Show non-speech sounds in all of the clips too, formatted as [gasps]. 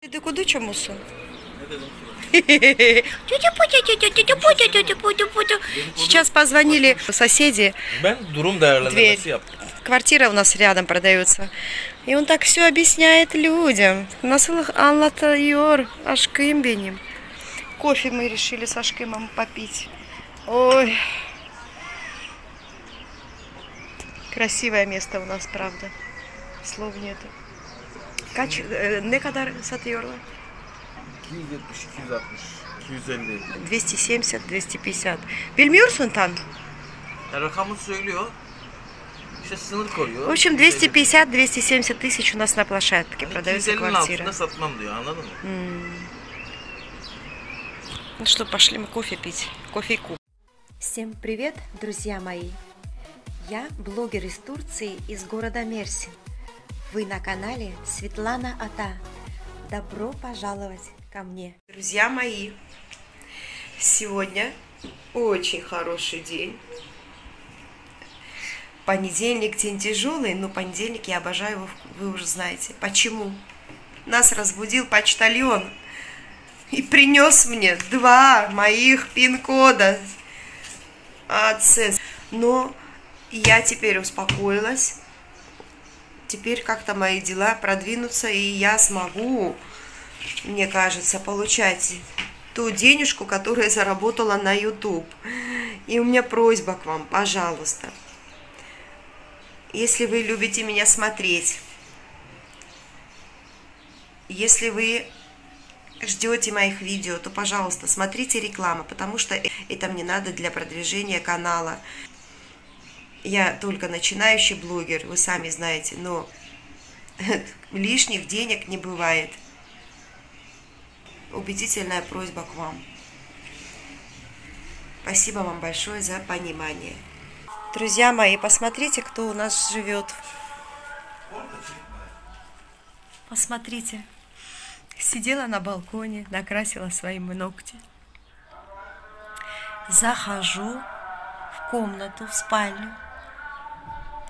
Ти куди чомусь? Сейчас позвонили соседи. Yaptım. Квартира у нас рядом продается. И он так все объясняет людям. Насыл анлатайор ашкым беним. Кофе мы решили с Ашкимом попить. Ой. Красивое место у нас, правда. Слов нету. Kaç, e, ne kadar satıyorlar? 270, 260, 250. 270, 250. Bilmiyorsun tam. Ya rakamı söylüyor. İşte sınır koyuyor. В общем, 250-270 тысяч у нас на площадке Yani продается 250'nin квартира. altında satmam diyor anladın mı? Ну что, пошли мы кофе пить. Кофейку. Всем привет, друзья мои! Я блогер из Турции, из города Мерсин. Вы на канале Светлана Ата. Добро пожаловать ко мне! Друзья мои, сегодня очень хороший день. Понедельник день тяжелый, но понедельник я обожаю его, вы уже знаете. Почему? Нас разбудил почтальон и принес мне два моих пин-кода СЭС. Но я теперь успокоилась. Теперь как-то мои дела продвинутся, и я смогу, мне кажется, получать ту денежку, которую я заработала на YouTube. И у меня просьба к вам, пожалуйста, если вы любите меня смотреть, если вы ждете моих видео, то, пожалуйста, смотрите рекламу, потому что это мне надо для продвижения канала. Я только начинающий блогер, вы сами знаете, но [laughs] лишних денег не бывает. Убедительная просьба к вам. Спасибо вам большое за понимание. Друзья мои, посмотрите, кто у нас живет. Посмотрите. Сидела на балконе, накрасила свои ногти. Захожу в комнату, в спальню.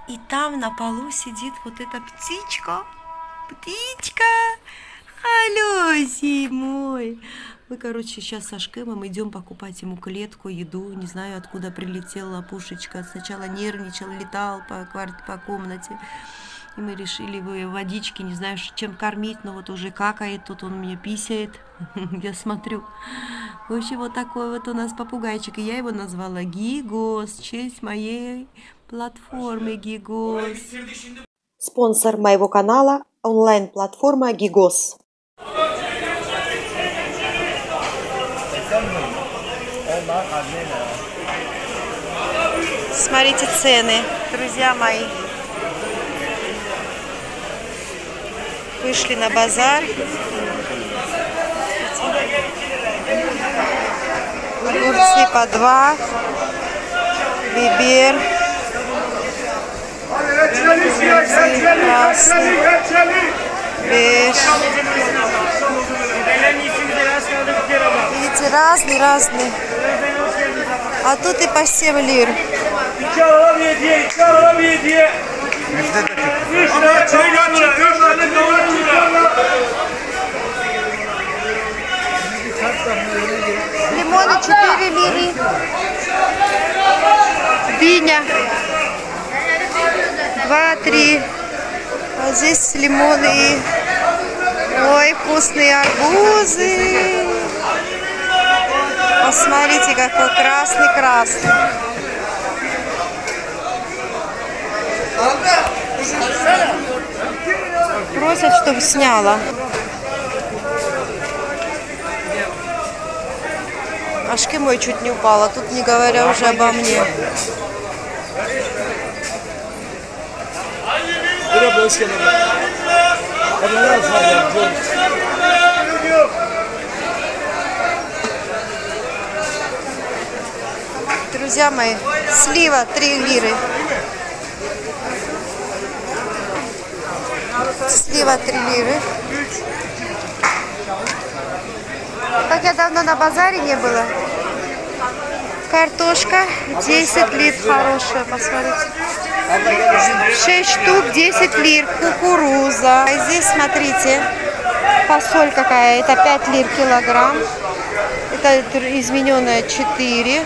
И там на полу сидит вот эта птичка. Птичка! Алёсий мой! Мы, короче, сейчас со Шкемом идем покупать ему клетку, еду. Не знаю, откуда прилетела пушечка. Сначала нервничал, летал по, кварт- по комнате. И мы решили его водички, не знаю, чем кормить, но вот уже какает, тут он мне писает. [laughs] Я смотрю. В общем, вот такой вот у нас попугайчик. И я его назвала Гигос, честь моей платформы Гигос. Спонсор моего канала – онлайн-платформа Гигос. Смотрите цены, друзья мои. Вышли на базар. Огурцы по два. Бибер. Видите, разный, разный. А тут и по 7 лир. İki alalım yediye, iki 2-3. А здесь лимоны. Ой, вкусные арбузы. Посмотрите, какой красный-красный. Просят, чтобы сняла. Ашки мой чуть не упала, тут не говоря уже обо мне. Boş gelir. Kadınlar sağlar. Друзья мои, слива 3 лиры. Слива 3 лиры. Как я давно на базаре не было. Картошка 10 лир хорошая, посмотрите. 6 штук 10 лир. Кукуруза. А здесь, смотрите, фасоль какая. Это 5 лир килограмм. Это измененная 4.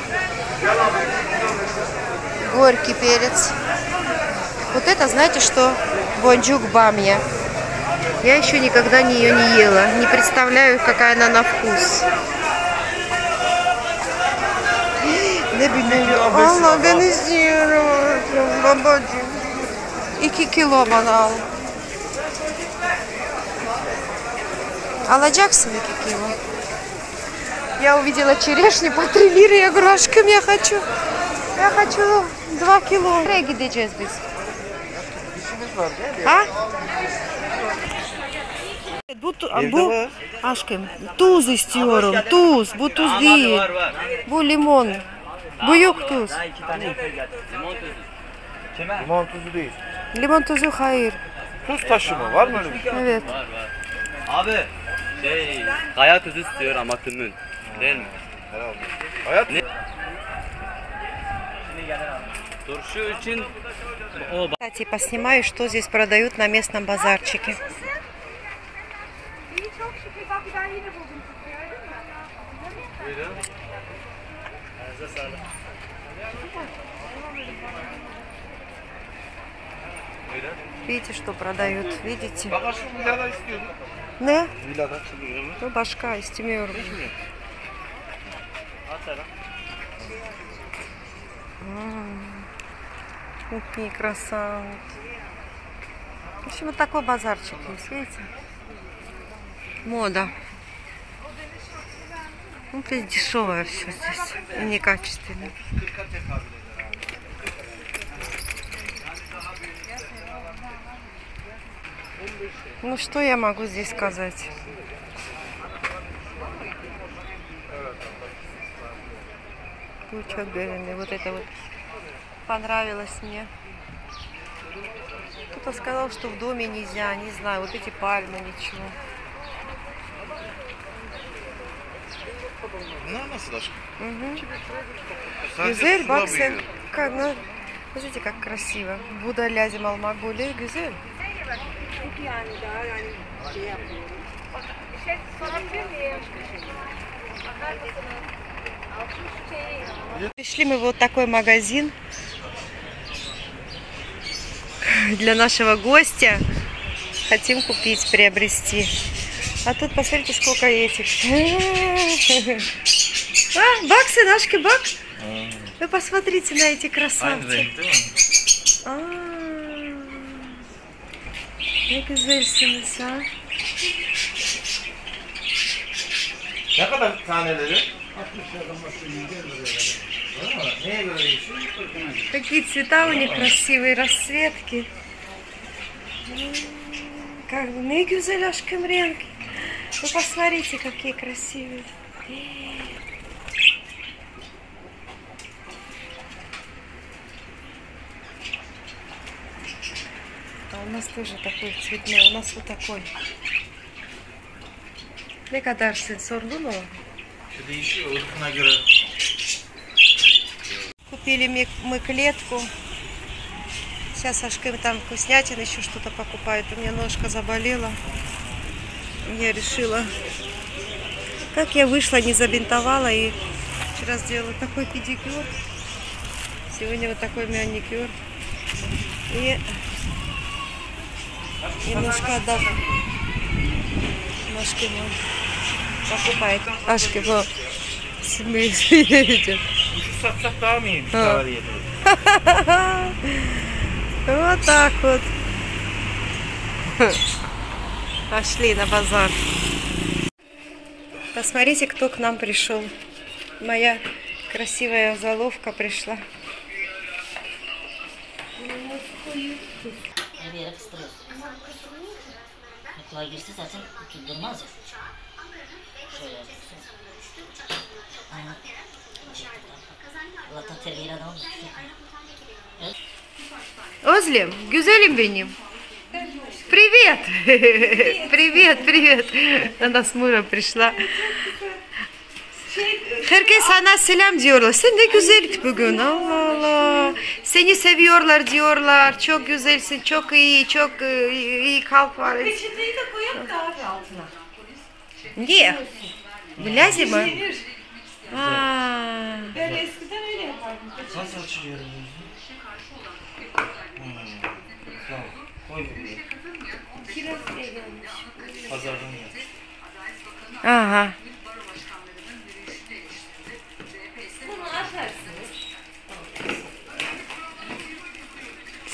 Горький перец. Вот это, знаете что? Бонджук бамья. Я еще никогда ее не ела. Не представляю, какая она на вкус. Ne bileyim. Allah ben istiyorum babacığım. 2 kilo bana al. Alacaksın 2 kilo. Я увидела черешню по 3 лиры. Я говорю, aşkım я хочу. Я хочу 2 kilo. Nereye gideceğiz biz? Ha? Bu, tu- Evde bu var. aşkım tuz istiyorum. Tuz. Bu tuz değil. Bu limon. Bu yok tuz. Limon tuzu değil. Limon tuzu hayır. Tuz taşıma var mı öyle bir şey? Evet. Abi şey kaya tuzu istiyor ama tümün. Değil mi? Herhalde. Hayat Turşu için o Кстати, поснимаю, что здесь продают на местном базарчике. Видите, что продают? Видите? Ne? Ну, башка istemiyorum. Какие красавцы. В общем, вот такой базарчик есть, видите? Мода. Ну, это дешевое все здесь, и некачественное. Ну, что я могу здесь сказать? Куча говяды. Вот это вот понравилось мне. Кто-то сказал, что в доме нельзя, не знаю, вот эти пальмы, ничего. Bunlar nasıl aşkım? Угу. Sen. büyüyor. Как, ну, смотрите, как красиво. Буда лязем алмагуле, güzel. Пришли мы вот такой магазин для нашего гостя. Хотим купить, приобрести. А тут посмотрите, сколько этих. А, баксы, ножки, бак. Вы посмотрите на эти красавцы. değil mi? Aa, ne güzelsiniz ha. Ne kadar taneleri? 60 lira? Какие цвета у них красивые, расцветки. Как ne güzel aşkım renk. Вы посмотрите, какие красивые. А у нас тоже такой цветной, у нас вот такой. Ne kadar ırkına göre. Купили мы, мы клетку. Сейчас Сашка там вкуснятин еще что-то покупает. У меня ножка заболела. Я решила, как я вышла, не забинтовала и вчера сделала такой педикюр. Сегодня вот такой маникюр. И satsak daha mı iyi bir Ha. zarar yedir? Вот так вот. Пошли на базар. Посмотрите, кто к нам пришел. Моя красивая заловка пришла. Kulağa girse zaten tutturmaz ya. Şöyle yapıyorsun. Aynen. Allah'tan terbiyeli adam olmuş. Озлим, güzelim benim. Привет! Привет, привет! Она с мужем пришла. Herkes sana selam diyorlar. Sen ne güzel bugün. Allah Allah. Seni seviyorlar diyorlar. Çok güzelsin, çok iyi, çok e, iyi kalp var. Peçeteyi de koyalım kahve altına. Niye? Bilazi mi? Aa, Ben eskiden öyle yapardım. Nasıl açılıyor bu? Hmm. Koy buraya. Kiraz. Pazardan aha.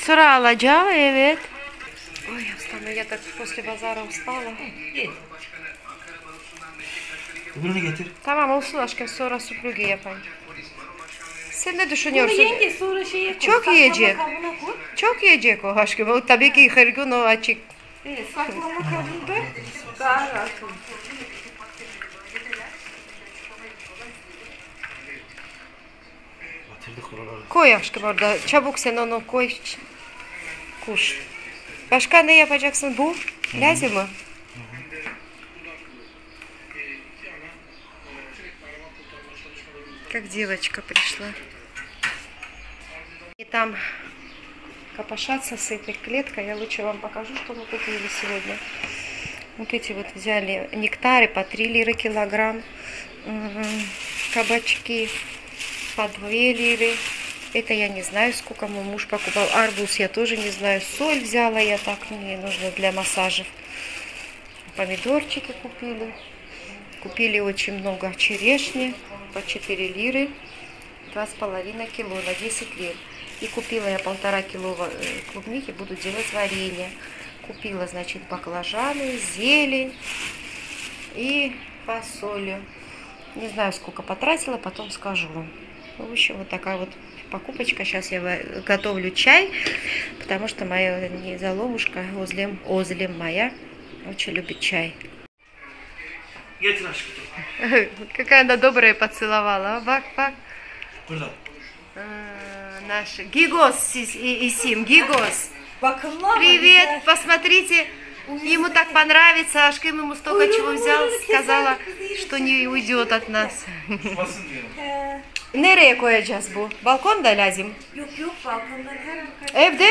Sıra alacağım, evet. Ой, я встану, я так после базара устала. Öbürünü getir. Tamam olsun aşkım sonra süpürge yapayım. Sen ne Bunu düşünüyorsun? yenge sonra şeye koy. Çok saklama yiyecek. kabına koy. Çok yiyecek o aşkım. O tabii ki her gün o açık. Evet, saklama kabında daha rahat olur. Batırdık oraları. Koy aşkım orada. Çabuk sen onu koy. Kuş. Başka ne yapacaksın bu? Lazım mı? Как девочка пришла. И там копошаться с этой клеткой. Я лучше вам покажу, что мы купили сегодня. Вот эти вот взяли нектары по 3 лиры килограмм. Кабачки по 2 лиры. Это я не знаю, сколько мой муж покупал. Арбуз я тоже не знаю. Соль взяла я так, мне нужно для массажев. Помидорчики купили. Купили очень много черешни по 4 лиры. Два с половиной кило на 10 лир. И купила я полтора кило э, клубники, буду делать варенье. Купила, значит, баклажаны, зелень и фасолью. Не знаю, сколько потратила, потом скажу вам. В общем, вот такая вот покупочка. Сейчас я готовлю чай, потому что моя незаловушка Озлем, Озлем моя очень любит чай. [laughs] Какая она добрая поцеловала. а? Бак, бак. Burada. А, Наш Гигос и, Сим, Гигос. Привет, посмотрите. Ему так понравится, Ашким ему столько чего взял, сказала, что не уйдет от нас. Nereye koyacağız bu? Balkonda lazım. yok yok balkondan her. Evde?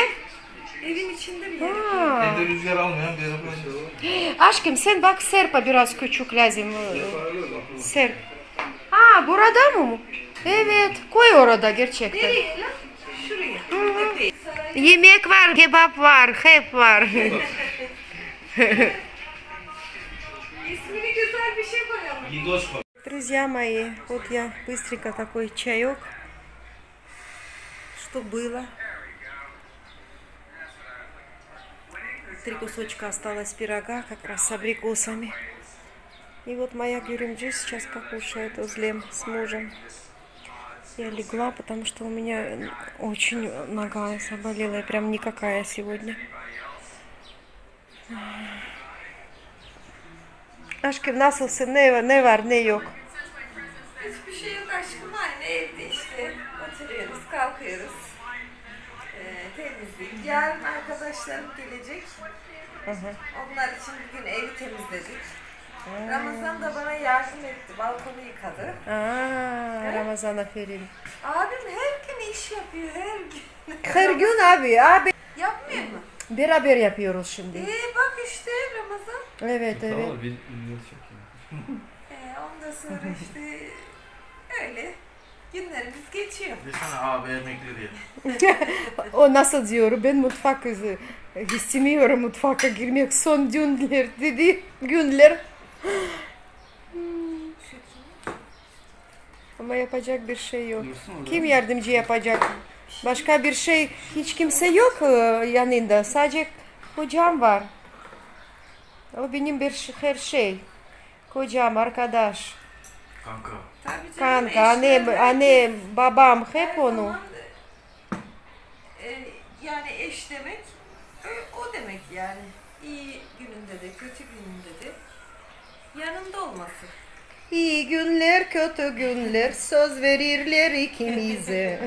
Evin içinde bir yer. Aa. Evde rüzgar almayan bir yere koyun. [gasps] Aşkım sen bak serpa biraz küçük lazım. Ser. Aa burada mı? Evet koy orada gerçekten. Nereye lan? Şuraya. Epey. Yemek var, kebap var, hep var. [laughs] [laughs] İsmini güzel bir şey koyalım. Gigoş koy. Друзья мои, вот я быстренько такой чаек. Что было? Три кусочка осталось пирога, как раз с абрикосами. И вот моя Гюримджи сейчас покушает узлем с мужем. Я легла, потому что у меня очень нога заболела, и прям никакая сегодня. Aşkım nasılsın? Ne var, ne var, ne yok? Hiçbir şey yok aşkım. Aynı evde işte. Oturuyoruz, kalkıyoruz. Ee, temizlik. Yarın arkadaşlarım gelecek. Onlar için bugün evi temizledik. Ramazan da bana yardım etti. Balkonu yıkadı. Aa, Ramazan aferin. Abim her gün iş yapıyor. Her gün. Her gün abi, abi. Yapmıyor mu? Beraber yapıyoruz şimdi. Ee, bak işte Ramazan. Evet, evet. [laughs] Ee, ondan sonra işte öyle günlerimiz geçiyor. Desene abi emekli diye. [laughs] O nasıl diyor? Ben mutfak kızı. İstemiyorum mutfaka girmek. Son günler dedi. Günler. Ama yapacak bir şey yok. Kim yardımcı yapacak? Başka bir şey hiç kimse yok e, yanında. Sadece kocam var. O benim bir her şey. Kocam, arkadaş, Kanka. Tabii canım, kanka, anne, eşler, anne, herkes babam her hep onu. zaman, e, yani eş demek e, o demek yani. İyi gününde de kötü gününde de yanında olması. İyi günler, kötü günler, söz verirler ikimize.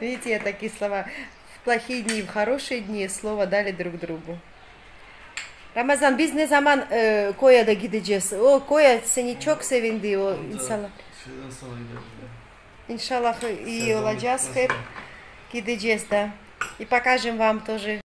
Видите, я такие слова. В плохие дни, в хорошие дни слово dали друг другу. Ramazan biz ne zaman e, Koya'da gideceğiz? O Koya seni çok sevindi o inşallah. İnşallah iyi olacağız hep gideceğiz da. И покажем вам тоже